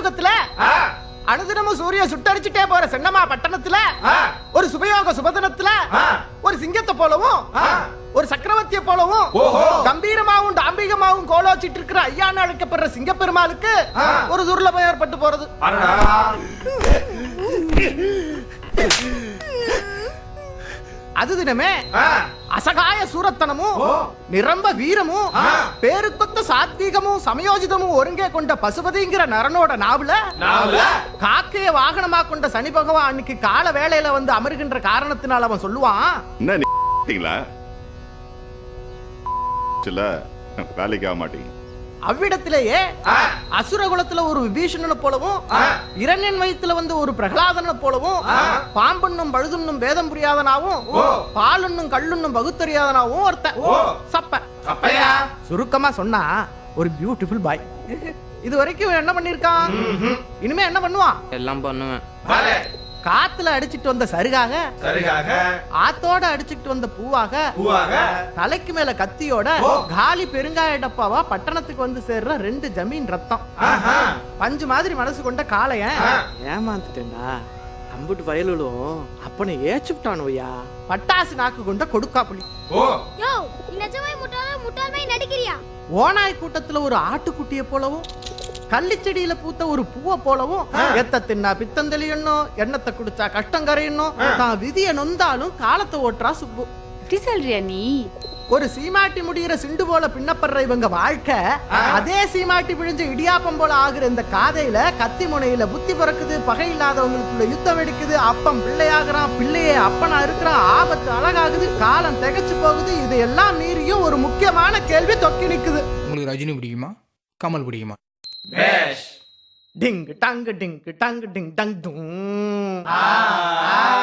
கலியுகத்துல அனுதினமும் சூரிய சுட்டடிச்சுட்டே போற சென்னமா பட்டணத்துல ஒரு சுபயோக சுபதனத்துல ஒரு சிங்கத்தை போலவும் ஒரு சக்கரவர்த்திய போலவும் கம்பீரமாவும் டாம்பிகமாவும் கோலோச்சிட்டு இருக்கிற ஐயான்னு அழைக்கப்படுற சிங்கப்பெருமாளுக்கு ஒரு துர்லபம் ஏற்பட்டு போறது. அது தினமே. அசகாய சூரத்தனமும். நிரம்ப வீரமும். பேருக்கொத்த சாத்வீகமும் சமயோஜிதமும் ஒருங்கே கொண்ட பசுபதிங்கிற நரனோட நாவல நாவல காக்கைய வாகனமா கொண்ட சனி பகவான் அன்னைக்கு கால வேளையில வந்து அமருகின்ற காரணத்தினால் அவன் சொல்லுவான் வேலைக்கு ஆக மாட்டீங்க அவ்விடத்திலேயே. அசுரகுலத்துல ஒரு விபீஷணனை போலவும். இரண்யன் வயித்துல வந்து ஒரு பிரகலாதனை போலவும். பாம்புண்ணும் பழுதுண்ணும் வேதம் புரியாதனாவும். பாலுண்ணும் கள்ளுண்ணும் பகுத்தறியாதனாவும் ஒருத்தன் ஓ. சப்ப அப்பையா சுருக்கமா சொன்னா ஒரு பியூட்டிஃபுல் பாய் இது வரைக்கும் என்ன பண்ணிருக்கான் இனிமே என்ன பண்ணுவான் எல்லாம் பண்ணுவேன் காத்துல அடிச்சிட்டு வந்த சருகாக சரிகாக ஆத்தோட அடிச்சிட்டு வந்த பூவாக பூவாக தலைக்கு மேல கத்தியோட. காலி பெருங்காய டப்பாவா பட்டணத்துக்கு வந்து சேர்ற ரெண்டு ஜமீன் ரத்தம். ஆஹா. பஞ்சு மாதிரி மனசு கொண்ட காளையன் ஆ. ஏமாந்துட்டேன்டா. அம்புட்டு வயலுலும் அப்பனை ஏச்சுட்டானுயா பட்டாசு நாக்கு கொண்ட கொடுக்காப்புளி ஓ. யோ நீ நடிக்கிறியா? ஓனாய் கூட்டத்துல ஒரு ஆட்டுக்குட்டிய போலவும் கள்ளிச்செடியில பூத்த ஒரு பூவை போலவும் எத்த தின்னா பித்தம் தெளியணும் எண்ணத்தை குடிச்சா கஷ்டம் கரையணும் தான் விதிய நொந்தாலும் காலத்தை ஓட்டுறா சுப்பு. இப்படி சொல்றியா நீ? ஒரு சீமாட்டி முடிகிற சிண்டு போல பின்னப்படுற இவங்க வாழ்க்கை அதே சீமாட்டி பிழிஞ்ச இடியாப்பம் போல ஆகுற இந்த காதையில கத்தி முனையில புத்தி பிறக்குது பகை இல்லாதவங்களுக்குள்ள யுத்தம் வெடிக்குது அப்பம் பிள்ளையாகிறான் பிள்ளையே அப்பனா இருக்கிறான் ஆபத்து அழகாகுது காலம் திகைச்சு போகுது இதையெல்லாம் மீறியும் ஒரு முக்கியமான கேள்வி தொக்கி நிக்குது. உங்களுக்கு ரஜினி பிடிக்குமா? கமல் பிடிக்குமா? Bash. Ding, tang, ding, tang, ding, dang, dung. Ah. ah.